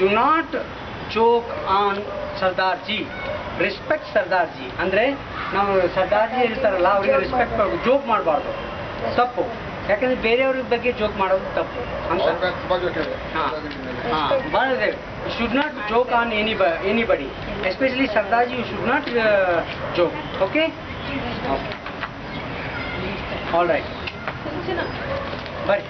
Do not joke on Sardar ji respect Sardar ji ಅಂದರೆ ನಾವು Sardar G ಇರ್ತಾರಲ್ಲ ಅವರಿಗೆ ರೆಸ್ಪೆಕ್ಟ್ ಮಾಡಬೇಕು ಜೋಕ್ ಮಾಡಬಾರ್ದು. ತಪ್ಪು. ಯಾಕಂದರೆ ಬೇರೆಯವ್ರ ಬಗ್ಗೆ ಜೋಕ್ ಮಾಡೋದು ತಪ್ಪು. ಅಂತ. ಹಾಂ. ಹಾಂ. ಭಾಳ should not joke on any ಬ anybody especially Sardar ji you should not joke okay all right ಬರ್ರಿ